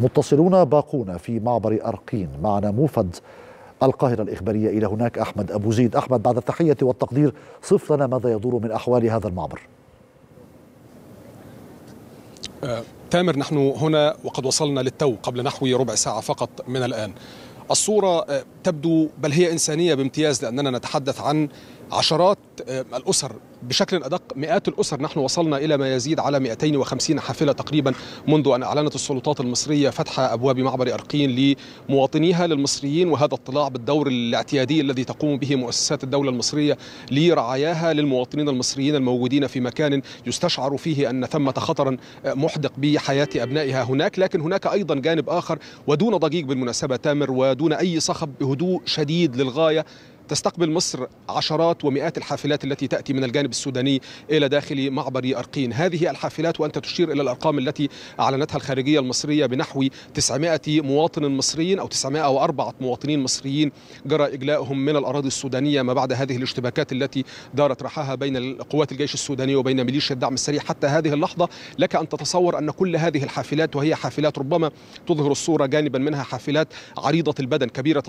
متصلون باقون في معبر أرقين معنا موفد القاهرة الإخبارية. إلى هناك أحمد أبو زيد. أحمد بعد التحية والتقدير صف لنا ماذا يدور من أحوال هذا المعبر. آه، تامر نحن هنا وقد وصلنا للتو قبل نحو ربع ساعة فقط من الآن. الصورة آه، تبدو بل هي إنسانية بامتياز لأننا نتحدث عن عشرات الأسر بشكل أدق مئات الأسر نحن وصلنا إلى ما يزيد على 250 حافلة تقريبا منذ أن أعلنت السلطات المصرية فتح أبواب معبر أرقين لمواطنيها للمصريين وهذا اطلاع بالدور الاعتيادي الذي تقوم به مؤسسات الدولة المصرية لرعاياها للمواطنين المصريين الموجودين في مكان يستشعر فيه أن ثمة خطرا محدق بحياة أبنائها هناك. لكن هناك أيضا جانب آخر ودون ضجيج بالمناسبة تامر ودون أي صخب بهدوء شديد للغاية تستقبل مصر عشرات ومئات الحافلات التي تأتي من الجانب السوداني إلى داخل معبر أرقين هذه الحافلات وأنت تشير إلى الأرقام التي أعلنتها الخارجية المصرية بنحو 900 مواطن مصريين أو 904 مواطنين مصريين جرى إجلاءهم من الأراضي السودانية ما بعد هذه الاشتباكات التي دارت رحاها بين قوات الجيش السوداني وبين ميليشيا الدعم السريع حتى هذه اللحظة لك أن تتصور أن كل هذه الحافلات وهي حافلات ربما تظهر الصورة جانبا منها حافلات عريضة البدن كبيرة.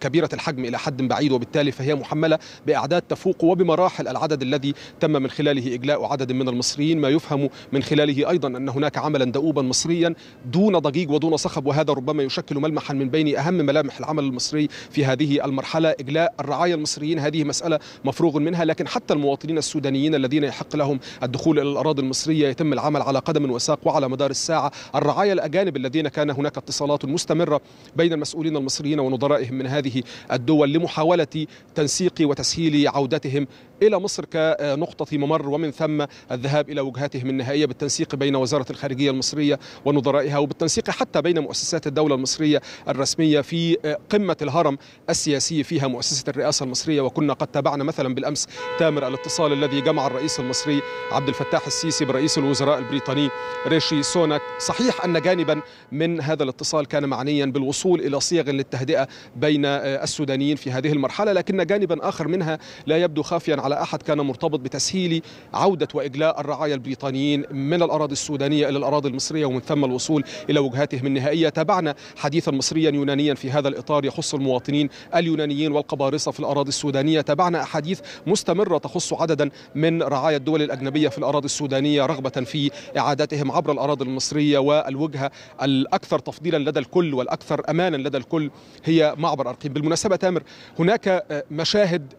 كبيرة الحجم إلى حد بعيد وبالتالي وبالتالي فهي محملة بأعداد تفوق وبمراحل العدد الذي تم من خلاله إجلاء عدد من المصريين. ما يفهم من خلاله أيضا أن هناك عملا دؤوبا مصريا دون ضجيج ودون صخب وهذا ربما يشكل ملمحا من بين أهم ملامح العمل المصري في هذه المرحلة إجلاء الرعايا المصريين. هذه مسألة مفروغ منها لكن حتى المواطنين السودانيين الذين يحق لهم الدخول إلى الأراضي المصرية يتم العمل على قدم وساق وعلى مدار الساعة. الرعايا الأجانب الذين كان هناك اتصالات مستمرة بين المسؤولين المصريين ونظرائهم من هذه الدول لمحاولة تنسيق وتسهيل عودتهم إلى مصر كنقطة ممر ومن ثم الذهاب إلى وجهاتهم النهائيه بالتنسيق بين وزارة الخارجية المصرية ونظرائها وبالتنسيق حتى بين مؤسسات الدولة المصرية الرسمية في قمة الهرم السياسي فيها مؤسسة الرئاسة المصرية. وكنا قد تابعنا مثلا بالأمس تامر الاتصال الذي جمع الرئيس المصري عبد الفتاح السيسي برئيس الوزراء البريطاني ريشي سوناك. صحيح أن جانبا من هذا الاتصال كان معنيا بالوصول إلى صيغ للتهدئة بين السودانيين في هذه المرحلة لكن جانبا آخر منها لا يبدو خافيا على أحد كان مرتبط بتسهيل عودة وإجلاء الرعايا البريطانيين من الأراضي السودانية إلى الأراضي المصرية ومن ثم الوصول إلى وجهاتهم النهائيه تابعنا حديثا مصريا يونانيا في هذا الإطار يخص المواطنين اليونانيين والقبارصة في الأراضي السودانية. تابعنا احاديث مستمره تخص عددا من رعايا الدول الأجنبية في الأراضي السودانية رغبة في إعادتهم عبر الأراضي المصرية والوجهه الأكثر تفضيلا لدى الكل والأكثر امانا لدى الكل هي معبر أرقيم. بالمناسبة تامر هناك مشاهد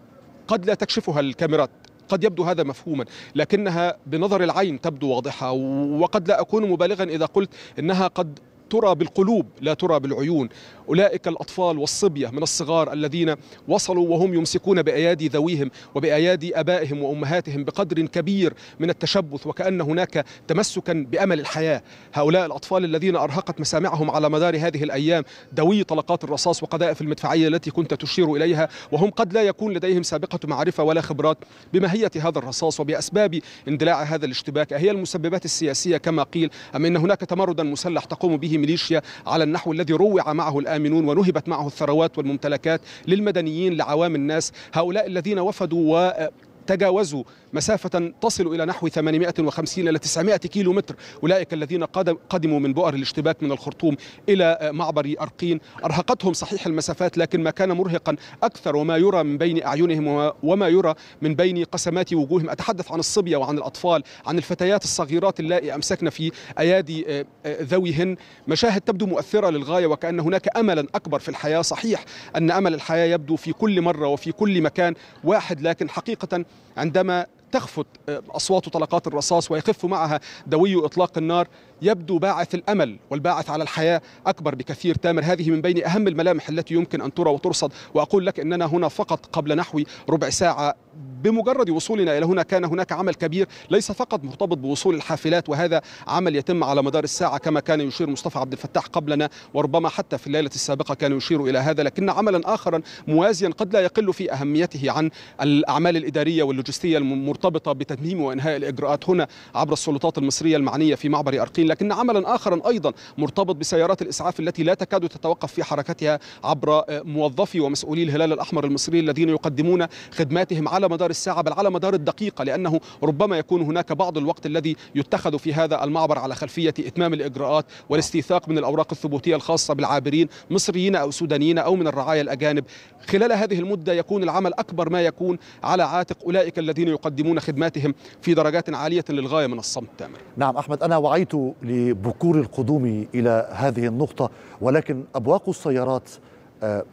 قد لا تكشفها الكاميرات قد يبدو هذا مفهوما لكنها بنظر العين تبدو واضحة وقد لا أكون مبالغا إذا قلت إنها قد ترى بالقلوب لا ترى بالعيون. أولئك الأطفال والصبية من الصغار الذين وصلوا وهم يمسكون بأيادي ذويهم وبأيادي أبائهم وأمهاتهم بقدر كبير من التشبث وكأن هناك تمسكا بأمل الحياة. هؤلاء الأطفال الذين أرهقت مسامعهم على مدار هذه الأيام دوي طلقات الرصاص وقذائف المدفعية التي كنت تشير إليها وهم قد لا يكون لديهم سابقة معرفة ولا خبرات بماهية هذا الرصاص. وبأسباب اندلاع هذا الاشتباك هي المسببات السياسية كما قيل أم إن هناك تمردا مسلح تقوم به ميليشيا على النحو الذي روع معه الآمنون ونهبت معه الثروات والممتلكات للمدنيين لعوام الناس. هؤلاء الذين وفدوا تجاوزوا مسافة تصل إلى نحو 850 إلى 900 كيلو متر أولئك الذين قدموا من بؤر الاشتباك من الخرطوم إلى معبر أرقين. أرهقتهم صحيح المسافات لكن ما كان مرهقا أكثر وما يرى من بين أعينهم وما يرى من بين قسمات وجوههم. أتحدث عن الصبية وعن الأطفال عن الفتيات الصغيرات اللائي أمسكن في أيادي ذويهن. مشاهد تبدو مؤثرة للغاية وكأن هناك أملا أكبر في الحياة. صحيح أن أمل الحياة يبدو في كل مرة وفي كل مكان واحد لكن حقيقة عندما تخفت أصوات طلقات الرصاص ويخف معها دوي إطلاق النار يبدو باعث الأمل والباعث على الحياة أكبر بكثير. تامر هذه من بين أهم الملامح التي يمكن أن ترى وترصد. وأقول لك إننا هنا فقط قبل نحو ربع ساعة بمجرد وصولنا إلى هنا كان هناك عمل كبير ليس فقط مرتبط بوصول الحافلات وهذا عمل يتم على مدار الساعة كما كان يشير مصطفى عبد الفتاح قبلنا وربما حتى في الليلة السابقة كان يشير إلى هذا لكن عملا اخرا موازيا قد لا يقل في أهميته عن الأعمال الإدارية واللوجستية المرتبطة بتتميم وإنهاء الإجراءات هنا عبر السلطات المصرية المعنية في معبر أرقين لكن عملا اخرا أيضا مرتبط بسيارات الإسعاف التي لا تكاد تتوقف في حركتها عبر موظفي ومسؤولي الهلال الأحمر المصري الذين يقدمون خدماتهم على على مدار الساعة بل على مدار الدقيقة لأنه ربما يكون هناك بعض الوقت الذي يتخذ في هذا المعبر على خلفية إتمام الإجراءات والاستيثاق من الأوراق الثبوتية الخاصة بالعابرين مصريين أو سودانيين أو من الرعايا الأجانب. خلال هذه المدة يكون العمل أكبر ما يكون على عاتق أولئك الذين يقدمون خدماتهم في درجات عالية للغاية من الصمت تامر. نعم أحمد أنا وعيت لبكور القدوم إلى هذه النقطة ولكن أبواق السيارات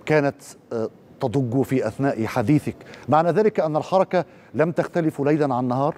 كانت تضج في أثناء حديثك. معنى ذلك أن الحركة لم تختلف ليلا عن نهار؟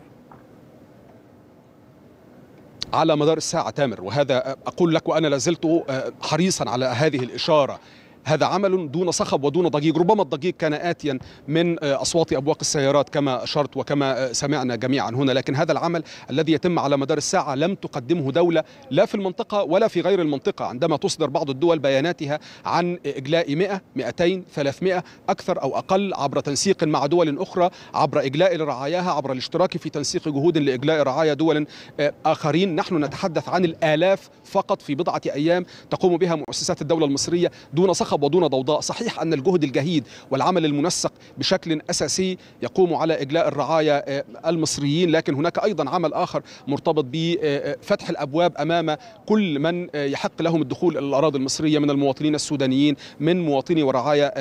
على مدار الساعة تامر وهذا أقول لك وأنا لازلت حريصا على هذه الإشارة. هذا عمل دون صخب ودون ضجيج. ربما الضجيج كان آتيا من أصوات أبواق السيارات كما أشرت وكما سمعنا جميعا هنا. لكن هذا العمل الذي يتم على مدار الساعة لم تقدمه دولة لا في المنطقة ولا في غير المنطقة عندما تصدر بعض الدول بياناتها عن إجلاء 100 200 300 أكثر أو أقل عبر تنسيق مع دول أخرى عبر إجلاء لرعاياها عبر الاشتراك في تنسيق جهود لإجلاء رعايا دول آخرين. نحن نتحدث عن الآلاف فقط في بضعة أيام تقوم بها مؤسسات الدولة المصرية دون صخب ودون ضوضاء. صحيح أن الجهد الجهيد والعمل المنسق بشكل أساسي يقوم على إجلاء الرعايا المصريين لكن هناك أيضا عمل آخر مرتبط بفتح الأبواب أمام كل من يحق لهم الدخول إلى الأراضي المصرية من المواطنين السودانيين من مواطني ورعايا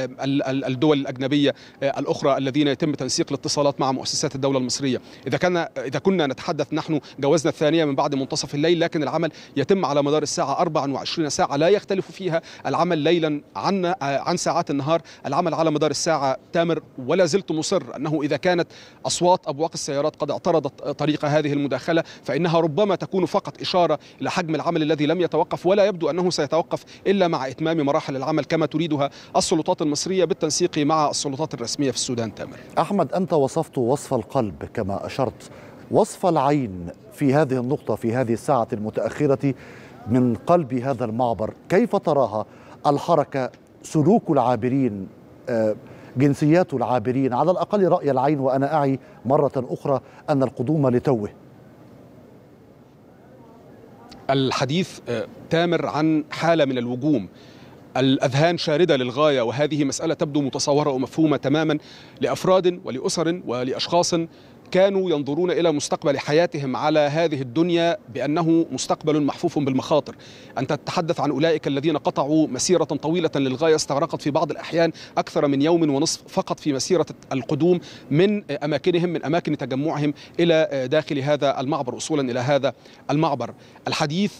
الدول الأجنبية الأخرى الذين يتم تنسيق الاتصالات مع مؤسسات الدولة المصرية. إذا كان إذا كنا نتحدث نحن جوزنا الثانية من بعد منتصف الليل لكن العمل يتم على مدار الساعة 24 ساعة لا يختلف فيها العمل ليلا عن عن ساعات النهار. العمل على مدار الساعة تامر ولا زلت مصر أنه إذا كانت أصوات أبواق السيارات قد اعترضت طريق هذه المداخلة فإنها ربما تكون فقط إشارة إلى حجم العمل الذي لم يتوقف ولا يبدو أنه سيتوقف إلا مع إتمام مراحل العمل كما تريدها السلطات المصرية بالتنسيق مع السلطات الرسمية في السودان تامر. أحمد أنت وصفت وصف القلب كما أشرت. وصف العين في هذه النقطة في هذه الساعة المتأخرة من قلب هذا المعبر كيف تراها؟ الحركة سلوك العابرين جنسيات العابرين على الأقل رأي العين وأنا أعي مرة أخرى أن القدوم لتوه. الحديث تامر عن حالة من الوجوم. الأذهان شاردة للغاية وهذه مسألة تبدو متصورة ومفهومة تماما لأفراد ولأسر ولأشخاص كانوا ينظرون إلى مستقبل حياتهم على هذه الدنيا بأنه مستقبل محفوف بالمخاطر. انت تتحدث عن أولئك الذين قطعوا مسيرة طويلة للغاية استغرقت في بعض الأحيان أكثر من يوم ونصف فقط في مسيرة القدوم من أماكنهم من أماكن تجمعهم إلى داخل هذا المعبر وصولا إلى هذا المعبر. الحديث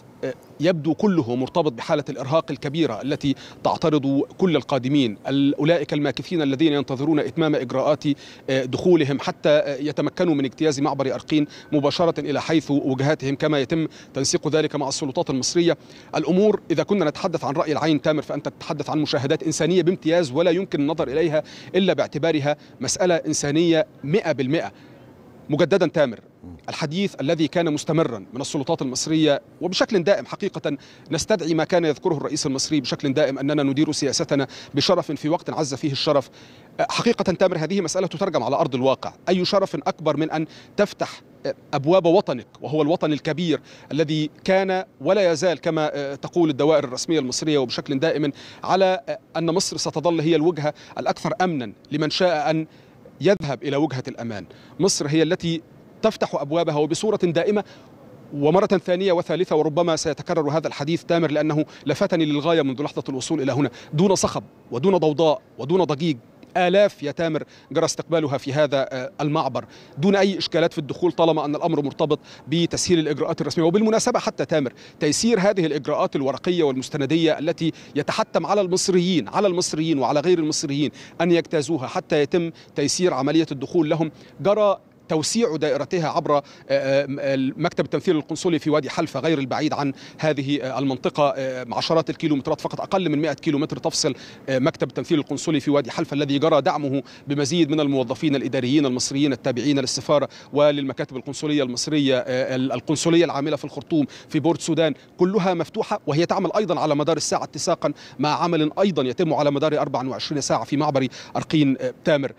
يبدو كله مرتبط بحالة الإرهاق الكبيرة التي تعترض كل القادمين. أولئك الماكثين الذين ينتظرون إتمام إجراءات دخولهم حتى يتمكنوا من اجتياز معبر أرقين مباشرة إلى حيث وجهاتهم كما يتم تنسيق ذلك مع السلطات المصرية. الأمور إذا كنا نتحدث عن رأي العين تامر فأنت تتحدث عن مشاهدات إنسانية بامتياز ولا يمكن النظر إليها إلا باعتبارها مسألة إنسانية مئة بالمئة. مجددا تامر الحديث الذي كان مستمرا من السلطات المصرية وبشكل دائم حقيقة نستدعي ما كان يذكره الرئيس المصري بشكل دائم أننا ندير سياستنا بشرف في وقت عز فيه الشرف. حقيقة تامر هذه مسألة تترجم على أرض الواقع. أي شرف أكبر من أن تفتح أبواب وطنك وهو الوطن الكبير الذي كان ولا يزال كما تقول الدوائر الرسمية المصرية وبشكل دائم على أن مصر ستظل هي الوجهة الأكثر أمنا لمن شاء أن يذهب إلى وجهة الأمان. مصر هي التي تفتح أبوابها وبصورة دائمة. ومرة ثانية وثالثة وربما سيتكرر هذا الحديث تامر لأنه لفتني للغاية منذ لحظة الوصول إلى هنا. دون صخب ودون ضوضاء ودون ضجيج آلاف يا تامر جرى استقبالها في هذا المعبر. دون أي إشكالات في الدخول طالما أن الأمر مرتبط بتسهيل الإجراءات الرسمية. وبالمناسبة حتى تامر تيسير هذه الإجراءات الورقية والمستندية التي يتحتم على المصريين على المصريين وعلى غير المصريين أن يجتازوها حتى يتم تيسير عملية الدخول لهم جرى توسيع دائرتها عبر مكتب التمثيل القنصلي في وادي حلفة غير البعيد عن هذه المنطقة عشرات الكيلومترات فقط أقل من 100 كيلومتر تفصل مكتب التمثيل القنصلي في وادي حلفة الذي جرى دعمه بمزيد من الموظفين الإداريين المصريين التابعين للسفارة وللمكاتب القنصلية المصرية القنصلية العاملة في الخرطوم في بورت سودان كلها مفتوحة وهي تعمل أيضا على مدار الساعة اتساقا مع عمل أيضا يتم على مدار 24 ساعة في معبر أرقين تامر.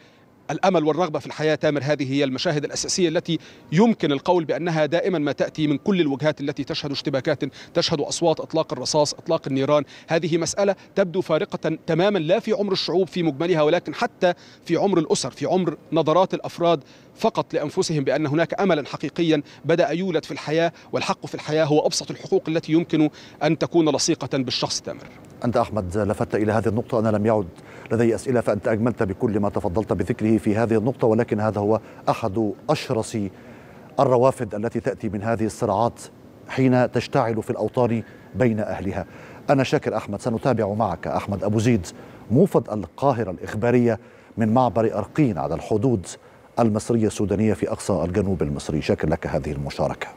الأمل والرغبة في الحياة تامر. هذه هي المشاهد الأساسية التي يمكن القول بأنها دائما ما تأتي من كل الوجهات التي تشهد اشتباكات تشهد أصوات أطلاق الرصاص أطلاق النيران. هذه مسألة تبدو فارقة تماما لا في عمر الشعوب في مجملها ولكن حتى في عمر الأسر في عمر نظرات الأفراد فقط لأنفسهم بأن هناك املا حقيقيا بدأ يولد في الحياة والحق في الحياة هو أبسط الحقوق التي يمكن أن تكون لصيقة بالشخص تامر. أنت أحمد لفت إلى هذه النقطة. أنا لم يعد لدي أسئلة فأنت أجملت بكل ما تفضلت بذكره في هذه النقطة ولكن هذا هو أحد أشرس الروافد التي تأتي من هذه الصراعات حين تشتعل في الأوطان بين أهلها. أنا شاكر أحمد سنتابع معك أحمد أبو زيد موفد القاهرة الإخبارية من معبر أرقين على الحدود المصرية السودانية في أقصى الجنوب المصري. شاكر لك هذه المشاركة.